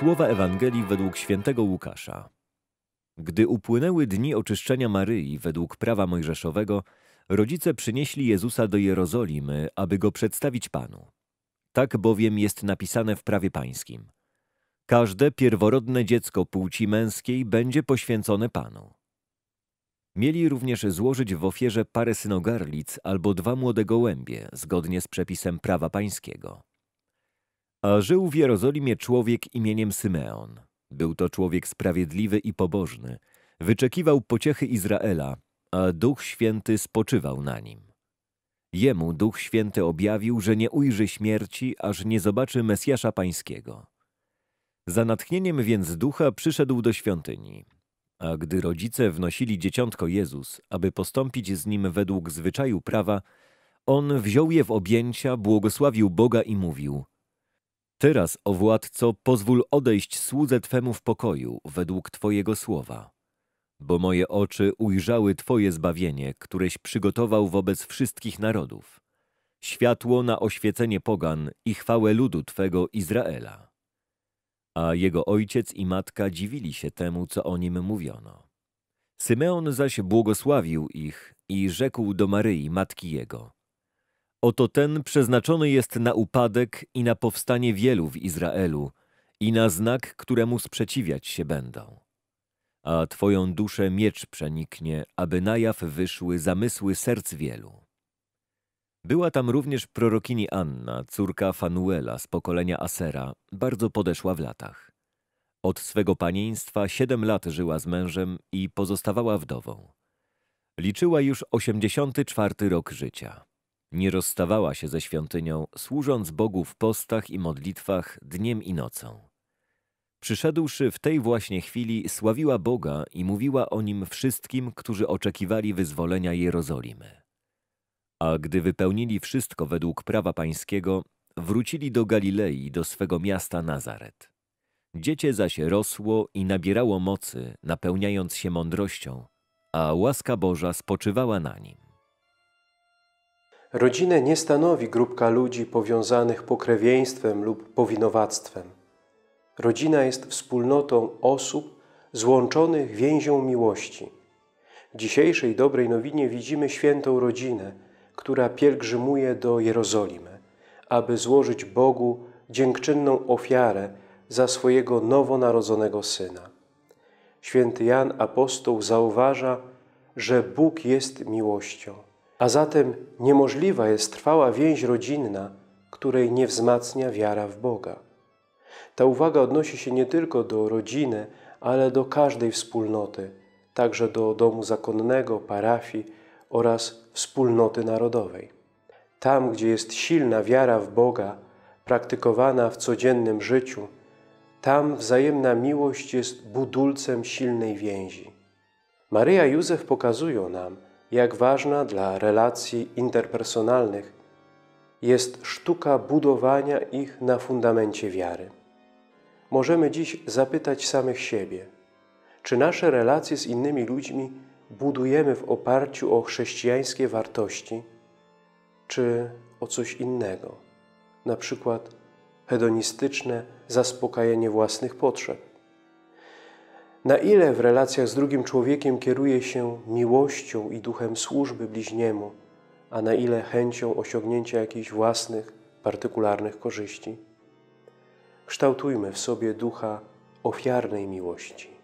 Słowa Ewangelii według świętego Łukasza. Gdy upłynęły dni oczyszczenia Maryi według prawa mojżeszowego, rodzice przynieśli Jezusa do Jerozolimy, aby go przedstawić Panu. Tak bowiem jest napisane w prawie pańskim. Każde pierworodne dziecko płci męskiej będzie poświęcone Panu. Mieli również złożyć w ofierze parę synogarlic albo dwa młode gołębie, zgodnie z przepisem prawa pańskiego. A żył w Jerozolimie człowiek imieniem Symeon. Był to człowiek sprawiedliwy i pobożny. Wyczekiwał pociechy Izraela, a Duch Święty spoczywał na nim. Jemu Duch Święty objawił, że nie ujrzy śmierci, aż nie zobaczy Mesjasza Pańskiego. Za natchnieniem więc ducha przyszedł do świątyni. A gdy rodzice wnosili dzieciątko Jezus, aby postąpić z nim według zwyczaju prawa, on wziął je w objęcia, błogosławił Boga i mówił: Teraz, o władco, pozwól odejść słudze Twemu w pokoju, według Twojego słowa. Bo moje oczy ujrzały Twoje zbawienie, któreś przygotował wobec wszystkich narodów. Światło na oświecenie pogan i chwałę ludu Twego Izraela. A jego ojciec i matka dziwili się temu, co o nim mówiono. Symeon zaś błogosławił ich i rzekł do Maryi, matki jego – Oto ten przeznaczony jest na upadek i na powstanie wielu w Izraelu i na znak, któremu sprzeciwiać się będą. A Twoją duszę miecz przeniknie, aby na jaw wyszły zamysły serc wielu. Była tam również prorokini Anna, córka Fanuela z pokolenia Asera, bardzo podeszła w latach. Od swego panieństwa siedem lat żyła z mężem i pozostawała wdową. Liczyła już osiemdziesiąty czwarty rok życia. Nie rozstawała się ze świątynią, służąc Bogu w postach i modlitwach dniem i nocą. Przyszedłszy w tej właśnie chwili, sławiła Boga i mówiła o nim wszystkim, którzy oczekiwali wyzwolenia Jerozolimy. A gdy wypełnili wszystko według prawa pańskiego, wrócili do Galilei, do swego miasta Nazaret. Dziecię zaś rosło i nabierało mocy, napełniając się mądrością, a łaska Boża spoczywała na nim. Rodzinę nie stanowi grupka ludzi powiązanych pokrewieństwem lub powinowactwem. Rodzina jest wspólnotą osób złączonych więzią miłości. W dzisiejszej dobrej nowinie widzimy świętą rodzinę, która pielgrzymuje do Jerozolimy, aby złożyć Bogu dziękczynną ofiarę za swojego nowonarodzonego Syna. Święty Jan Apostoł zauważa, że Bóg jest miłością. A zatem niemożliwa jest trwała więź rodzinna, której nie wzmacnia wiara w Boga. Ta uwaga odnosi się nie tylko do rodziny, ale do każdej wspólnoty, także do domu zakonnego, parafii oraz wspólnoty narodowej. Tam, gdzie jest silna wiara w Boga, praktykowana w codziennym życiu, tam wzajemna miłość jest budulcem silnej więzi. Maryja Józef pokazują nam, jak ważna dla relacji interpersonalnych jest sztuka budowania ich na fundamencie wiary. Możemy dziś zapytać samych siebie, czy nasze relacje z innymi ludźmi budujemy w oparciu o chrześcijańskie wartości, czy o coś innego, na przykład hedonistyczne zaspokajanie własnych potrzeb. Na ile w relacjach z drugim człowiekiem kieruje się miłością i duchem służby bliźniemu, a na ile chęcią osiągnięcia jakichś własnych, partykularnych korzyści? Kształtujmy w sobie ducha ofiarnej miłości.